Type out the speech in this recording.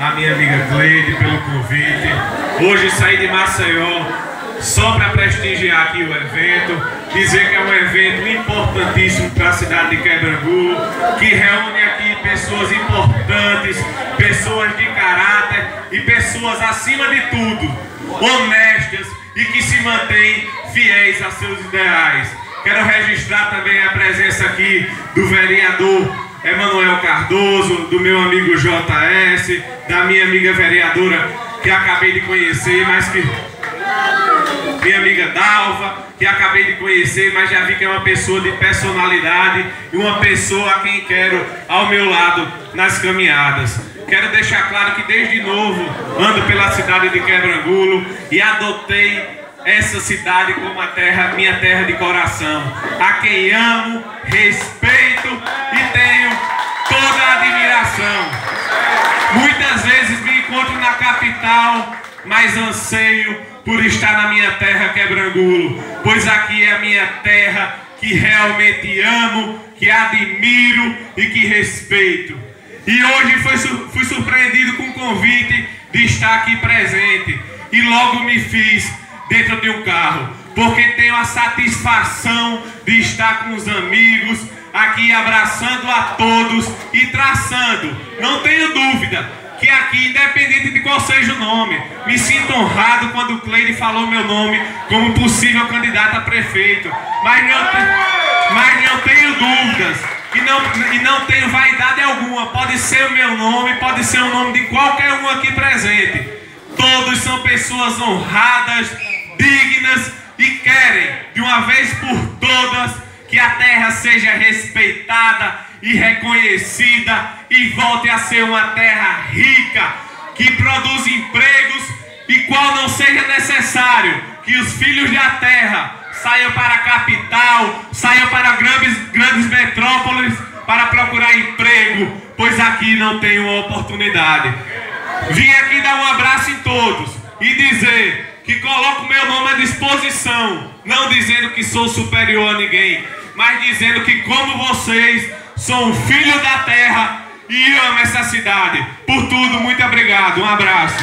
a minha amiga Cleide pelo convite. Hoje saí de Maceió só para prestigiar aqui o evento, dizer que é um evento importantíssimo para a cidade de Quebrangu, que reúne aqui pessoas importantes, pessoas de caráter e pessoas acima de tudo, honestas e que se mantêm fiéis a seus ideais. Quero registrar também a presença aqui do vereador Emanuel Cardoso, do meu amigo JS, da minha amiga vereadora que acabei de conhecer, mas que. Minha amiga Dalva, que acabei de conhecer, mas já vi que é uma pessoa de personalidade e uma pessoa a quem quero ao meu lado nas caminhadas. Quero deixar claro que desde novo ando pela cidade de Quebrangulo e adotei essa cidade como a terra, minha terra de coração, a quem amo, respeito e tenho toda a admiração. Muitas vezes me encontro na capital, mas anseio por estar na minha terra quebrangulo, pois aqui é a minha terra que realmente amo, que admiro e que respeito. E hoje fui, fui surpreendido com o convite de estar aqui presente e logo me fiz dentro de um carro, porque tenho a satisfação de estar com os amigos aqui abraçando a todos e traçando. Não tenho dúvida que aqui, independente de qual seja o nome, me sinto honrado quando o Cleide falou meu nome como possível candidato a prefeito. Mas não, mas não tenho dúvidas e não, e não tenho vaidade alguma. Pode ser o meu nome, pode ser o nome de qualquer um aqui presente. Todos são pessoas honradas dignas e querem, de uma vez por todas, que a terra seja respeitada e reconhecida e volte a ser uma terra rica, que produz empregos e qual não seja necessário que os filhos da terra saiam para a capital, saiam para grandes, grandes metrópoles para procurar emprego, pois aqui não tem uma oportunidade. Vim aqui dar um abraço em todos e dizer que coloco meu nome à disposição, não dizendo que sou superior a ninguém, mas dizendo que, como vocês, sou um filho da terra e amo essa cidade. Por tudo, muito obrigado. Um abraço.